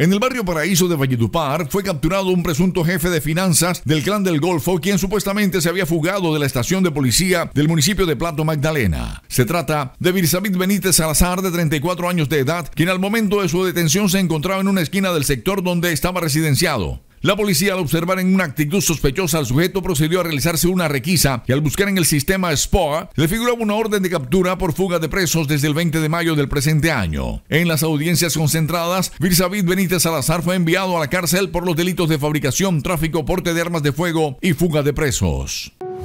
En el barrio Paraíso de Valledupar fue capturado un presunto jefe de finanzas del clan del Golfo, quien supuestamente se había fugado de la estación de policía del municipio de Plato Magdalena. Se trata de Birsabit Benítez Salazar, de 34 años de edad, quien al momento de su detención se encontraba en una esquina del sector donde estaba residenciado. La policía, al observar en una actitud sospechosa al sujeto, procedió a realizarse una requisa y al buscar en el sistema SPOA, le figuraba una orden de captura por fuga de presos desde el 20 de mayo del presente año. En las audiencias concentradas, Virsavid Benítez Salazar fue enviado a la cárcel por los delitos de fabricación, tráfico, porte de armas de fuego y fuga de presos.